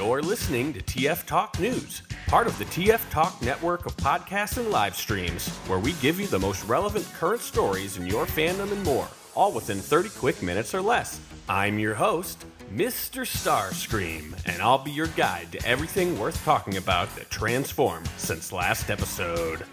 You're listening to TF Talk News, part of the TF Talk network of podcasts and live streams, where we give you the most relevant current stories in your fandom and more, all within 30 quick minutes or less. I'm your host, Mr. Starscream, and I'll be your guide to everything worth talking about that transformed since last episode.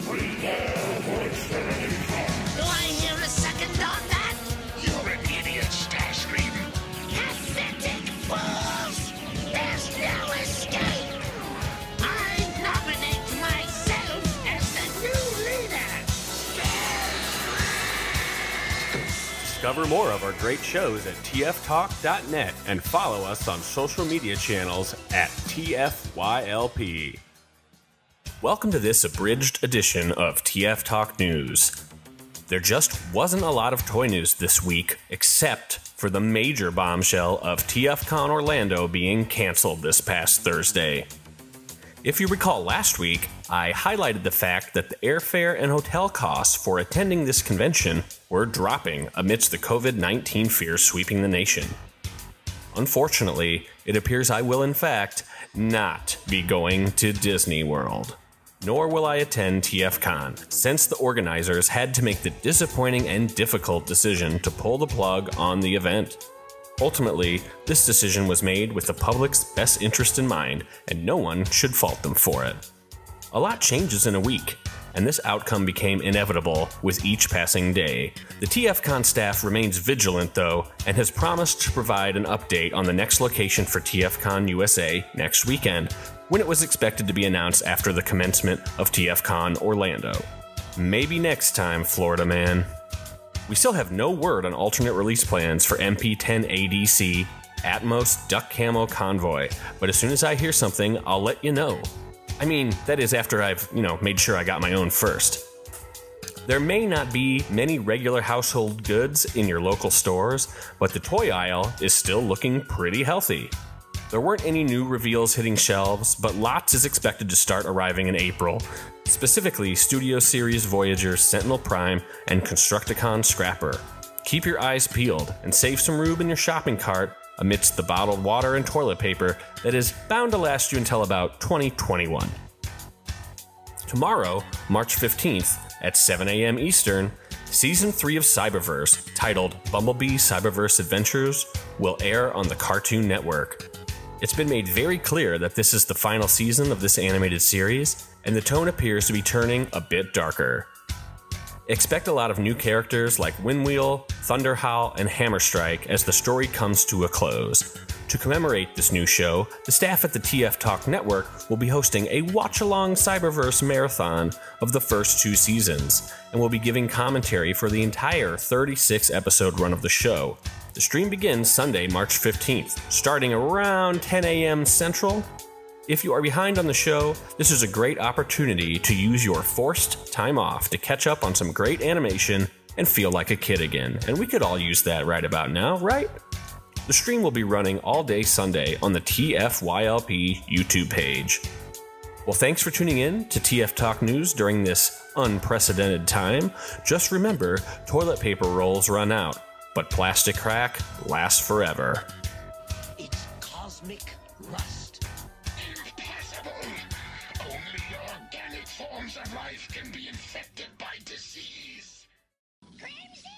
Discover more of our great shows at tftalk.net and follow us on social media channels at TFYLP. Welcome to this abridged edition of TF Talk News. There just wasn't a lot of toy news this week, except for the major bombshell of TFCon Orlando being canceled this past Thursday. If you recall last week, I highlighted the fact that the airfare and hotel costs for attending this convention were dropping amidst the COVID 19 fears sweeping the nation. Unfortunately, it appears I will, in fact, not be going to Disney World. Nor will I attend TFCon, since the organizers had to make the disappointing and difficult decision to pull the plug on the event. Ultimately, this decision was made with the public's best interest in mind, and no one should fault them for it. A lot changes in a week, and this outcome became inevitable with each passing day. The TFCon staff remains vigilant, though, and has promised to provide an update on the next location for TFCon USA next weekend, when it was expected to be announced after the commencement of TFCon Orlando. Maybe next time, Florida man. We still have no word on alternate release plans for MP10 ADC, Atmos Duck Camo Convoy, but as soon as I hear something, I'll let you know. I mean, that is after I've, you know, made sure I got my own first. There may not be many regular household goods in your local stores, but the toy aisle is still looking pretty healthy. There weren't any new reveals hitting shelves, but lots is expected to start arriving in April, specifically Studio Series Voyager Sentinel Prime and Constructicon Scrapper. Keep your eyes peeled and save some room in your shopping cart amidst the bottled water and toilet paper that is bound to last you until about 2021. Tomorrow, March 15th, at 7 a.m. Eastern, Season 3 of Cyberverse, titled Bumblebee Cyberverse Adventures, will air on the Cartoon Network. It's been made very clear that this is the final season of this animated series, and the tone appears to be turning a bit darker. Expect a lot of new characters like Windwheel, Thunderhowl, and Hammerstrike as the story comes to a close. To commemorate this new show, the staff at the TF Talk Network will be hosting a watch along Cyberverse marathon of the first two seasons, and will be giving commentary for the entire 36 episode run of the show. The stream begins Sunday, March 15th, starting around 10 a.m. Central if you are behind on the show, this is a great opportunity to use your forced time off to catch up on some great animation and feel like a kid again. And we could all use that right about now, right? The stream will be running all day Sunday on the TFYLP YouTube page. Well, thanks for tuning in to TF Talk News during this unprecedented time. Just remember, toilet paper rolls run out, but plastic crack lasts forever. It's cosmic rust. Impossible. Only organic forms of life can be infected by disease. Crimson